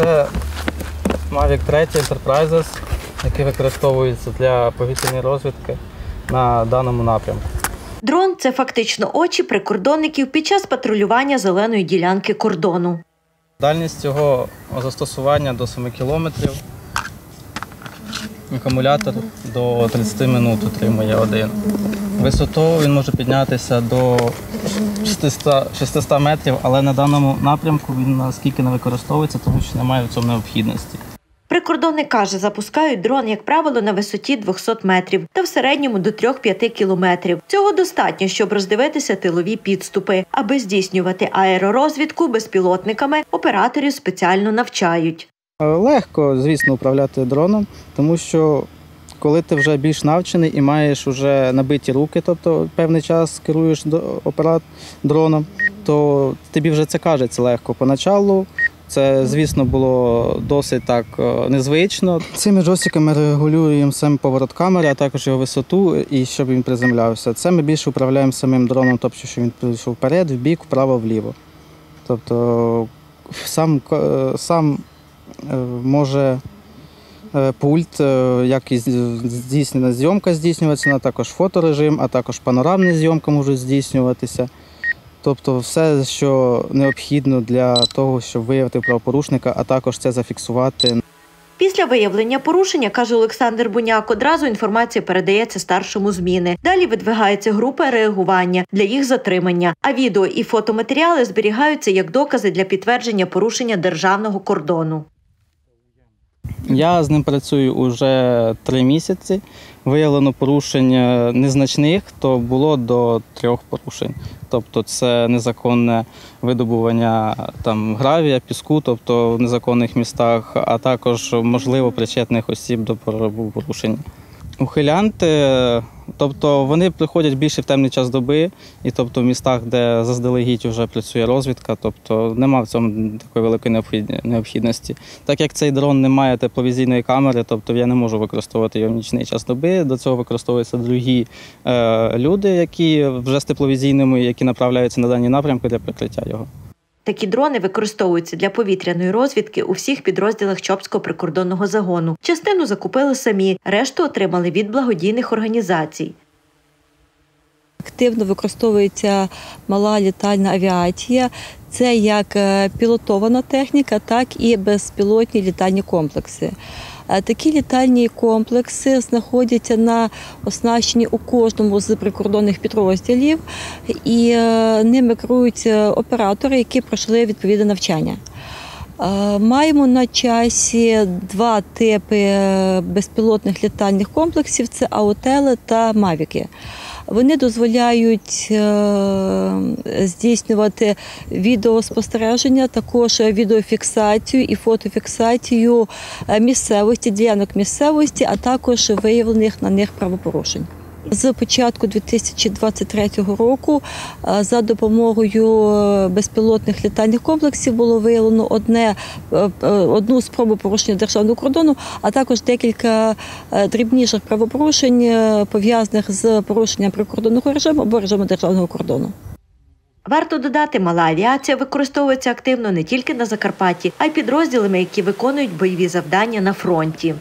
Це Mavic 3 Enterprises, який використовується для повітряної розвідки на даному напрямку. Дрон це фактично очі прикордонників під час патрулювання зеленої ділянки кордону. Дальність цього застосування до 7 кілометрів. Акумулятор до 30 минут отримує один. Висоту він може піднятися до 600, 600 метрів, але на даному напрямку він наскільки не використовується, тому що немає в цьому необхідності. Прикордонник каже, запускають дрон, як правило, на висоті 200 метрів та в середньому до 3-5 кілометрів. Цього достатньо, щоб роздивитися тилові підступи. Аби здійснювати аеророзвідку безпілотниками, операторів спеціально навчають. Е, Легко, звісно, управляти дроном, тому що коли ти вже більш навчений і маєш вже набиті руки, тобто певний час керуєш операт дроном, то тобі вже це кажеться легко. Поначалу це, звісно, було досить так е, незвично. Цими джойстиками регулюємо сам поворот камери, а також його висоту і щоб він приземлявся. Це ми більше управляємо самим дроном, тобто щоб він пішов вперед, вбік, вправо, вліво. Тобто сам, ко- сам е, може е, пульт, е, як здійснена зйомка здійснюватися, також фоторежим, а також панорамні зйомки можуть здійснюватися. Тобто все, що необхідно для того, щоб виявити правопорушника, а також це зафіксувати. Після виявлення порушення, каже Олександр Буняк, одразу інформація передається старшому зміни. Далі видвигається група реагування для їх затримання. А відео і фотоматеріали зберігаються як докази для підтвердження порушення державного кордону. Я з ним працюю уже три місяці. Виявлено порушень незначних, то було до трьох порушень. Тобто це незаконне видобування там гравія, піску, тобто в незаконних містах, а також можливо причетних осіб до порушення. Ухилянти, тобто вони приходять більше в темний час доби, і тобто в містах, де заздалегідь вже працює розвідка, тобто нема в цьому такої великої необхідності. Так як цей дрон не має тепловізійної камери, тобто я не можу використовувати його в нічний час доби. До цього використовуються другі е, люди, які вже з тепловізійними, які направляються на дані напрямки для прикриття його. Такі дрони використовуються для повітряної розвідки у всіх підрозділах Чопського прикордонного загону. Частину закупили самі, решту отримали від благодійних організацій. Активно використовується мала літальна авіація. Це як е, пілотована техніка, так і безпілотні літальні комплекси. Е, Такі літальні комплекси знаходяться на оснащенні у кожному з прикордонних підрозділів, і е, ними керують оператори, які пройшли відповідне навчання. Маємо на часі два типи безпілотних літальних комплексів: це аутели та мавіки. Вони дозволяють е, здійснювати відеоспостереження, також відеофіксацію і фотофіксацію е, місцевості, ділянок місцевості, а також виявлених на них правопорушень. З початку 2023 року е, за допомогою е, безпілотних літальних комплексів було виявлено одне, е, одну спробу порушення державного кордону, а також декілька дрібніших правопорушень, пов'язаних з порушенням прикордонного режиму або режиму державного кордону. Варто додати, мала авіація використовується активно не тільки на Закарпатті, а й підрозділами, які виконують бойові завдання на фронті.